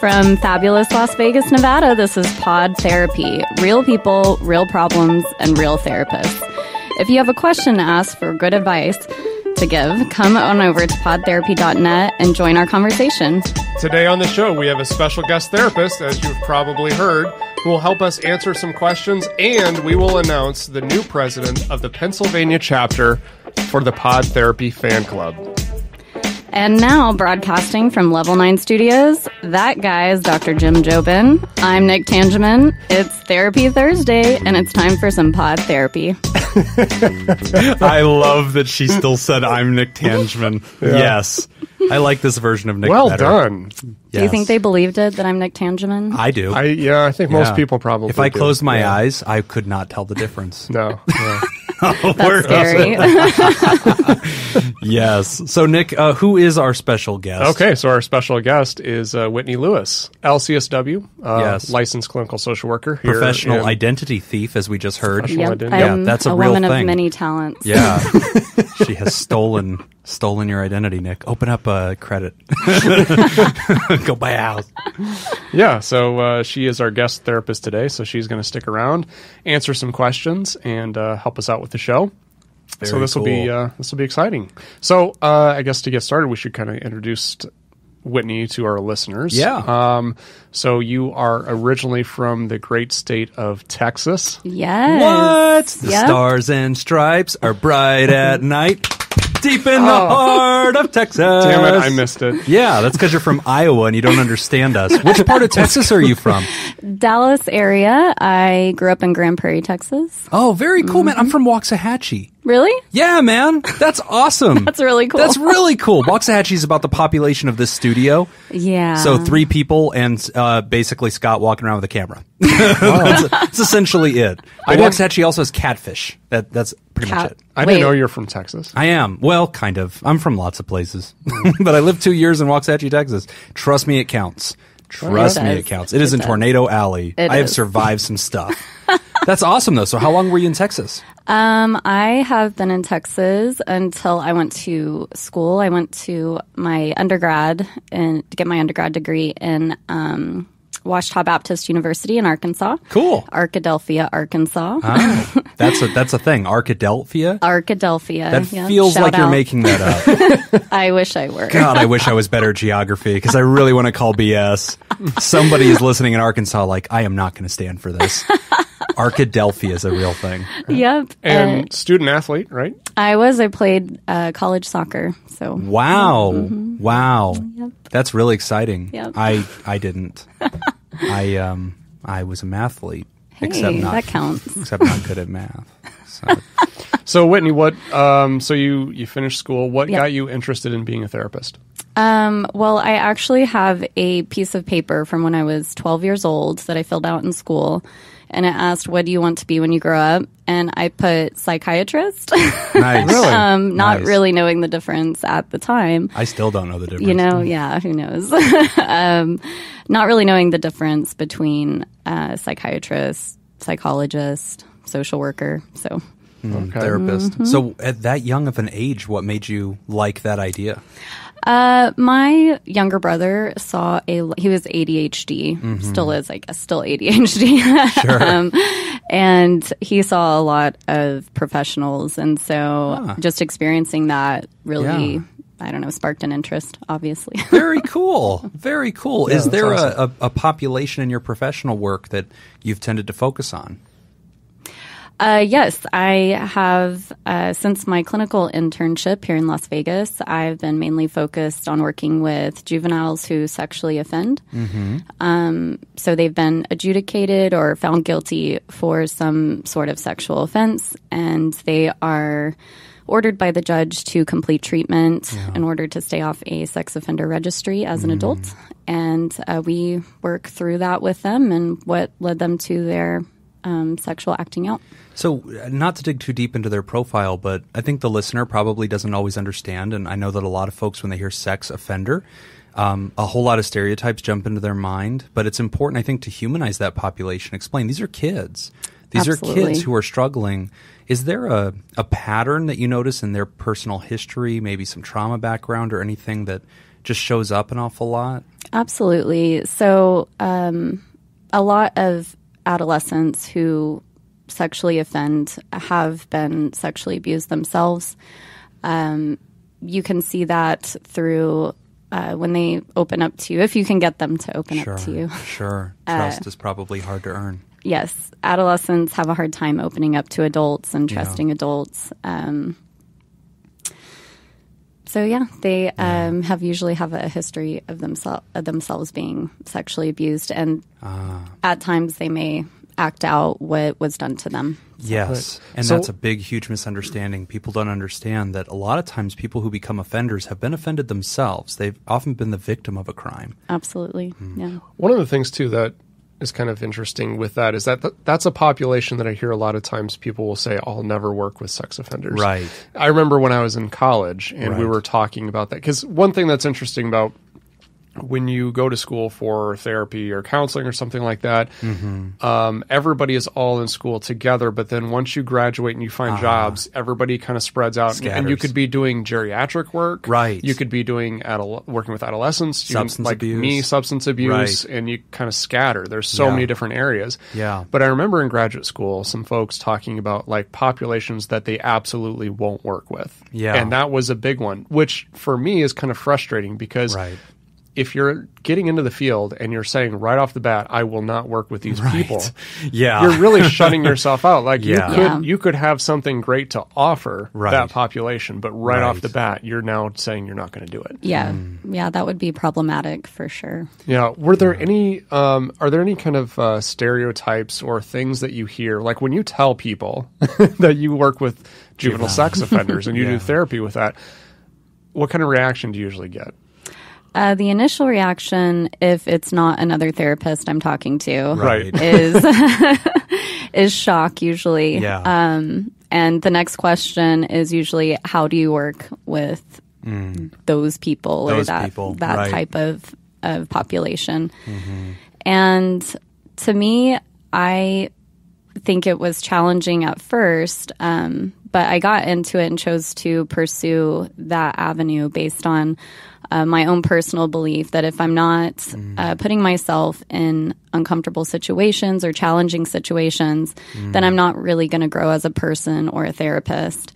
From fabulous Las Vegas, Nevada, this is Pod Therapy. Real people, real problems, and real therapists. If you have a question to ask for good advice to give, come on over to podtherapy.net and join our conversation. Today on the show, we have a special guest therapist, as you've probably heard, who will help us answer some questions, and we will announce the new president of the Pennsylvania chapter for the Pod Therapy Fan Club. And now, broadcasting from Level 9 Studios, that guy is Dr. Jim Jobin. I'm Nick Tangeman. It's Therapy Thursday, and it's time for some pod therapy. I love that she still said, I'm Nick Tangeman. Yes. I like this version of Nick Well better. done. Do you think they believed it that I'm Nick Tangeman? I do. I yeah, I think most people probably. If I do. closed my Yeah. eyes, I could not tell the difference. no. no. That's scary. yes. So, Nick, uh, who is our special guest? Okay, so our special guest is uh, Whitney Lewis, LCSW, uh, Yes. licensed clinical social worker, here Professional in- identity thief, as we just heard. Yep, identity. I'm Yeah, that's a a real woman thing. of many talents. Yeah. She has stolen stolen your identity, Nick. Open up a credit. Go buy a house. Yeah, so uh, she is our guest therapist today, so she's going to stick around, answer some questions, and uh, help us out with the show. so this will be uh, this will be exciting. So uh, I guess to get started, we should kind of introduce Whitney to our listeners. Yeah. Um, so you are originally from the great state of Texas. Yes. What? The Yep. stars and stripes are bright at night, deep in the heart of Texas. Oh. Damn it, I missed it. Yeah, that's because you're from Iowa and you don't understand us. Which part of Texas are you from? Dallas area. I grew up in Grand Prairie, Texas. Oh, very cool, man. Mm-hmm. I'm from Waxahachie. Really? Yeah, man. That's awesome. That's really cool. That's really cool. Waxahachie is about the population of this studio. Yeah. So three people and uh, basically Scott walking around with a camera. that's, that's essentially it. But didn't- Waxahachie also has catfish. That that's pretty much it. I didn't know you're from Texas. I am. Well, kind of. I'm from lots of places. but I lived two years in Waxahachie, Texas. Trust me, it counts. Trust It me, does. it counts. It is It in does. Tornado Alley. It I have is. survived some stuff. That's awesome, though. So, how long were you in Texas? Um, I have been in Texas until I went to school. I went to my undergrad and to get my undergrad degree in um, Ouachita Baptist University in Arkansas. Cool. Arkadelphia, Arkansas. Ah, that's a that's a thing. Arkadelphia. Arkadelphia. That yeah. feels Shout like you're making that up. I wish I were. God, I wish I was better at geography because I really want to call BS. Somebody is listening in Arkansas, like I am not going to stand for this. Arkadelphia is a real thing. Yep. And Uh, student athlete, right? I was. I played uh, college soccer. So Wow, wow, that's really exciting. Yep. I I didn't. I um I was a mathlete, except hey, not that counts. except not good at math. So So Whitney, what? Um, so you you finished school. What Yeah. got you interested in being a therapist? Um, well, I actually have a piece of paper from when I was 12 years old that I filled out in school. And it asked, What do you want to be when you grow up? And I put psychiatrist, nice. um, not Nice. really knowing the difference at the time. I still don't know the difference. You know, yeah, who knows? um, not really knowing the difference between uh, psychiatrist, psychologist, social worker. So, Okay. therapist. Mm-hmm. So at that young of an age, what made you like that idea? Uh, my younger brother saw a. He was ADHD, still is, I guess, still ADHD. Sure. um, and he saw a lot of professionals, and so just experiencing that really, Yeah. I don't know, sparked an interest. Obviously, Very cool. Very cool. Is there awesome. a, a, a population in your professional work that you've tended to focus on? Uh, yes, I have. Uh, since my clinical internship here in Las Vegas, I've been mainly focused on working with juveniles who sexually offend. Um, so they've been adjudicated or found guilty for some sort of sexual offense, and they are ordered by the judge to complete treatment in order to stay off a sex offender registry as an adult. And uh, we work through that with them and what led them to their um, sexual acting out. So, not to dig too deep into their profile, but I think the listener probably doesn't always understand. And I know that a lot of folks, when they hear sex offender, um, a whole lot of stereotypes jump into their mind. But it's important, I think, to humanize that population. Explain these are kids. These are kids who are struggling. Is there a, a pattern that you notice in their personal history, maybe some trauma background or anything that just shows up an awful lot? Absolutely. So, um, a lot of adolescents who sexually offend have been sexually abused themselves. Um, you can see that through uh, when they open up to you, if you can get them to open Sure. up to you. Sure. Trust is probably hard to earn. Yes, adolescents have a hard time opening up to adults and trusting adults. Um, so yeah, they um, have usually have a history of themselves of themselves being sexually abused, and at times they may act out what was done to them. Yes. And So- that's a big, huge misunderstanding. People don't understand that a lot of times people who become offenders have been offended themselves. They've often been the victim of a crime. Absolutely, Hmm. yeah. One of the things too that is kind of interesting with that is that th- that's a population that I hear a lot of times people will say, "I'll never work with sex offenders." Right. I remember when I was in college and we were talking about that because one thing that's interesting about when you go to school for therapy or counseling or something like that, Mm-hmm. um, everybody is all in school together. But then once you graduate and you find jobs, everybody kind of spreads out, and you. Could be doing geriatric work, Right. You could be doing adol- working with adolescents, you can- Substance like abuse. me, substance abuse, Right. and you kind of scatter. There's so Yeah. many different areas. Yeah. But I remember in graduate school, some folks talking about like populations that they absolutely won't work with. Yeah. And that was a big one, which for me is kind of frustrating because Right. If you're getting into the field and you're saying right off the bat, I will not work with these people, Yeah. you're really shutting yourself out. Like Yeah. you could Yeah. you could have something great to offer Right. that population, but right, off the bat, you're now saying you're not going to do it. Yeah, Hmm. yeah, that would be problematic for sure. Yeah. Were there any? Um, are there any kind of uh, stereotypes or things that you hear, like when you tell people that you work with juvenile sex offenders and you Yeah. do therapy with that? What kind of reaction do you usually get? Uh, the initial reaction, if it's not another therapist I'm talking to, Right. is is shock usually. Yeah. Um, and the next question is usually, how do you work with those people or Mm. That people, that right. type of of population? Mm-hmm. And to me, I think it was challenging at first, um, but I got into it and chose to pursue that avenue based on uh, my own personal belief that if I'm not uh, putting myself in uncomfortable situations or challenging situations, then I'm not really going to grow as a person or a therapist.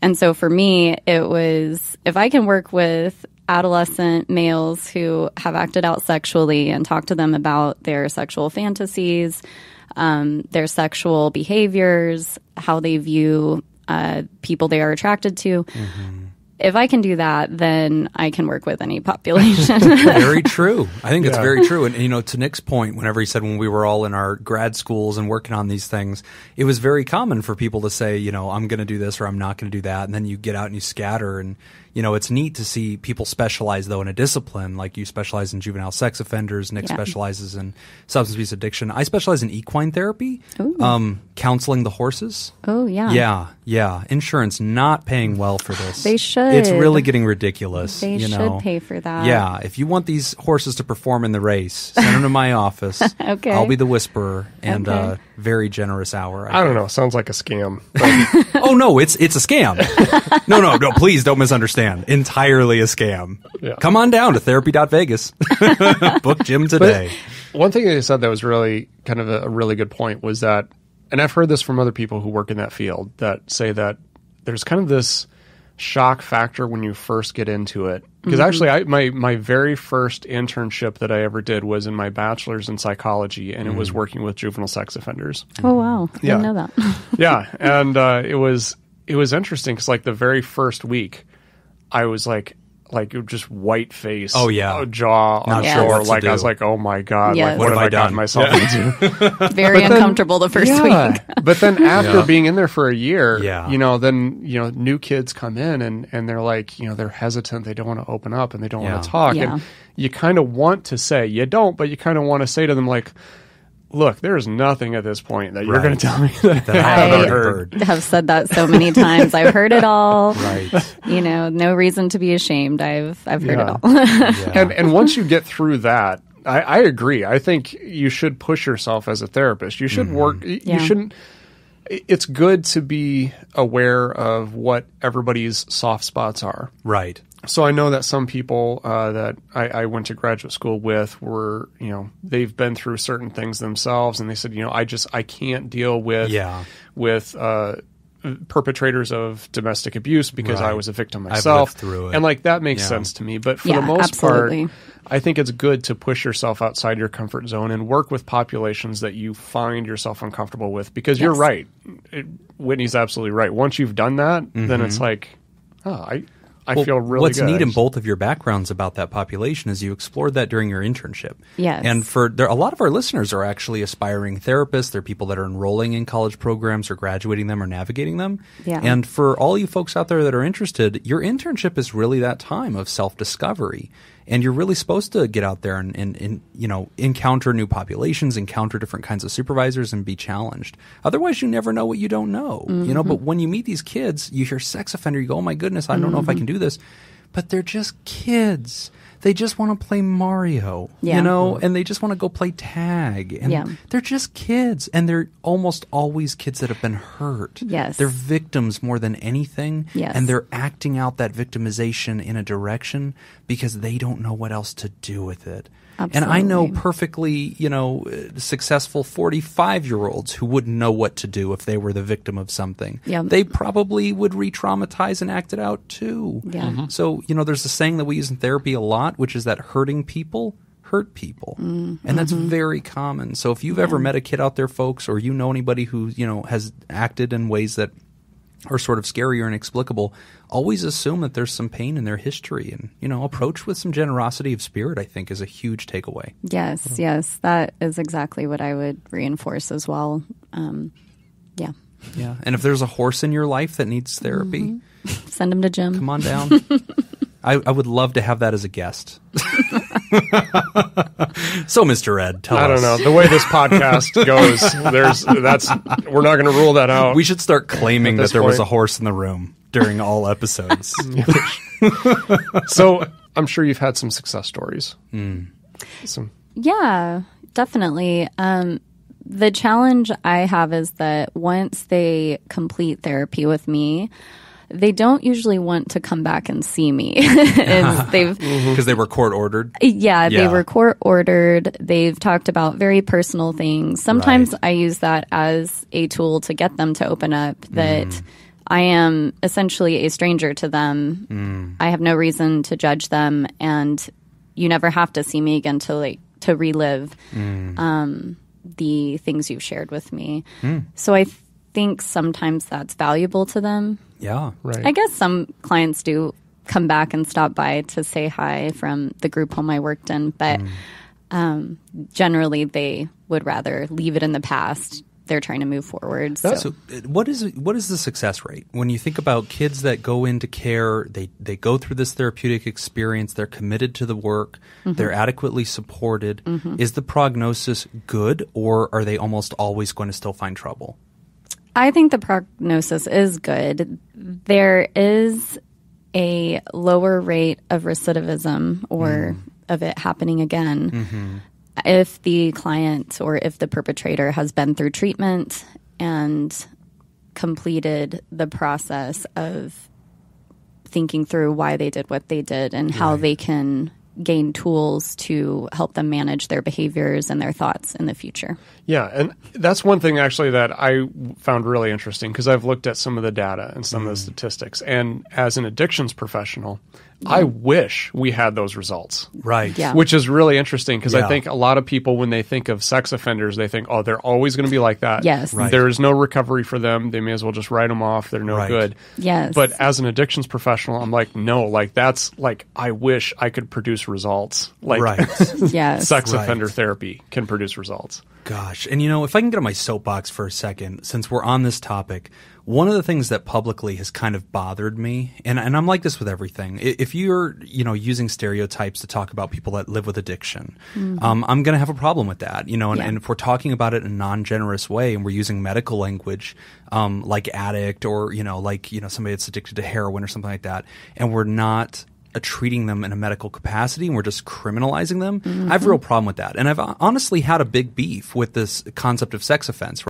And so for me, it was if I can work with adolescent males who have acted out sexually and talk to them about their sexual fantasies, um, their sexual behaviors, how they view uh, people they are attracted to. If I can do that, then I can work with any population. very true. I think it's very true. And you know, to Nick's point, whenever he said when we were all in our grad schools and working on these things, it was very common for people to say, you know, I'm going to do this or I'm not going to do that, and then you get out and you scatter. And you know, it's neat to see people specialize though in a discipline. Like you specialize in juvenile sex offenders. Nick Yeah. specializes in substance abuse addiction. I specialize in equine therapy, um, counseling the horses. oh yeah, Yeah, yeah. Insurance not paying well for this. They should. It's really getting ridiculous. They you should know? pay for that. Yeah, if you want these horses to perform in the race, send them to my office. Okay. I'll be the whisperer and Okay. uh, very generous hour. I don't know. Sounds like a scam. But oh no, it's it's a scam. no, no, no. Please don't misunderstand. Entirely a scam. Yeah. Come on down to therapy.vegas. Book Jim today. one thing that you said that was really kind of a, a really good point was that, and I've heard this from other people who work in that field that say that there's kind of this shock factor when you first get into it. Because actually, I, my my very first internship that I ever did was in my bachelor's in psychology, and it was working with juvenile sex offenders. Oh wow, I Yeah. didn't know that. yeah, and uh, it was it was interesting because like the very first week, I was like like just white face, Oh, yeah. uh, jaw on Not sure floor. Like I was like, oh my god, Yes. like what, What have I, have I gotten done? myself into? Very uncomfortable the first yeah. week. but then after Yeah. being in there for a year, Yeah. you know, then you know, new kids come in and and they're like, you know, they're hesitant, they don't want to open up, and they don't Yeah. want to talk, Yeah. and you kind of want to say, you don't, but you kind of want to say to them like. Look, there's nothing at this point that you're Right. going to tell me that, That I I haven't haven't heard. heard. have said that so many times. I've heard it all. Right. You know, no reason to be ashamed. I've I've heard Yeah. it all. Yeah. and and once you get through that, I, I agree. I think you should push yourself as a therapist. You should work. y- Yeah. You shouldn't. i- It's good to be aware of what everybody's soft spots are. right. So I know that some people uh, that I, I went to graduate school with were, you know, they've been through certain things themselves, and they said, you know, I just I can't deal with Yeah. with uh, perpetrators of domestic abuse because I was a victim I've myself. through it. And like that makes Yeah. sense to me. But for Yeah, the most absolutely. part, I think it's good to push yourself outside your comfort zone and work with populations that you find yourself uncomfortable with. Because you're right, it, Whitney's absolutely right. Once you've done that, then it's like, oh, I I. Well, feel really what's good. neat in both of your backgrounds about that population is you explored that during your internship. Yes. And for there, a lot of our listeners are actually aspiring therapists. They're people that are enrolling in college programs or graduating them or navigating them. Yeah. And for all you folks out there that are interested, your internship is really that time of self discovery. And you're really supposed to get out there and, and, and, you know, encounter new populations, encounter different kinds of supervisors and be challenged. Otherwise, you never know what you don't know, you know, but mm-hmm. when you meet these kids, you hear sex offender, you go, oh my goodness, I don't know if I can mm-hmm. do this. But they're just kids. They just want to play Mario, Yeah. you know, and they just want to go play tag. And Yeah. they're just kids. And they're almost always kids that have been hurt. Yes. They're victims more than anything. Yes. And they're acting out that victimization in a direction because they don't know what else to do with it. And I know perfectly, you know, uh, successful 45 year olds who wouldn't know what to do if they were the victim of something. Yeah. They probably would re traumatize and act it out too. Yeah. Mhm. So, you know, there's a saying that we use in therapy a lot, which is that hurting people hurt people. Mm, And that's mm-hmm. very common. So if you've ever met a kid out there, folks, or you know anybody who, you know, has acted in ways that are sort of scary or inexplicable, always assume that there's some pain in their history and, you know, approach with some generosity of spirit, I think, is a huge takeaway. Yes, yes, that is exactly what I would reinforce as well. Um, yeah, Yeah. And if there's a horse in your life that needs therapy, send him to Jim. come on down. I, I would love to have that as a guest. so, Mr. Ed, tell I us. don't know the way this podcast goes. There's that's we're not going to rule that out. We should start claiming that this there was a horse in the room during all episodes. so I'm sure you've had some success stories. Some Yeah, definitely. Um, the challenge I have is that once they complete therapy with me, they don't usually want to come back and see me. They've Because they were court ordered. Yeah, they were court ordered. They've talked about very personal things. Sometimes Right. I use that as a tool to get them to open up that Mm. I am essentially a stranger to them. Mm. I have no reason to judge them and you never have to see me again to like to relive Mm. um, the things you've shared with me. So I think sometimes that's valuable to them. Yeah. right. I guess some clients do come back and stop by to say hi from the group home I worked in, but mm. um, generally they would rather leave it in the past. They're trying to move forward. So, So, what is what is the success rate when you think about kids that go into care? They they go through this therapeutic experience. They're committed to the work. Mm-hmm. They're adequately supported. Mm-hmm. Is the prognosis good, or are they almost always going to still find trouble? I think the prognosis is good. There is a lower rate of recidivism or of it happening again. Mm-hmm. If the client or if the perpetrator has been through treatment and completed the process of thinking through why they did what they did and how they can gain tools to help them manage their behaviors and their thoughts in the future. Yeah, and that's one thing actually that I found really interesting because I've looked at some of the data and some of the mm. statistics, and as an addictions professional, I wish we had those results. Right. Yeah. Which is really interesting because Yeah. I think a lot of people, when they think of sex offenders, they think, oh, they're always going to be like that. Yes. Right. There is no recovery for them. They may as well just write them off. They're no Right. good. Yes. But as an addictions professional, I'm like, no, like that's like, I wish I could produce results. Like, Right. Yes. sex Right. offender therapy can produce results. Gosh, and you know, if I can get on my soapbox for a second, since we're on this topic, one of the things that publicly has kind of bothered me, and, and I'm like this with everything. If you're, you know, using stereotypes to talk about people that live with addiction, um, I'm going to have a problem with that. You know, and, Yeah. and if we're talking about it in a non-generous way, and we're using medical language, um, like addict or you know, like you know, somebody that's addicted to heroin or something like that, and we're not uh, treating them in a medical capacity and we're just criminalizing them. I have a real problem with that. And I've uh, honestly had a big beef with this concept of sex offense.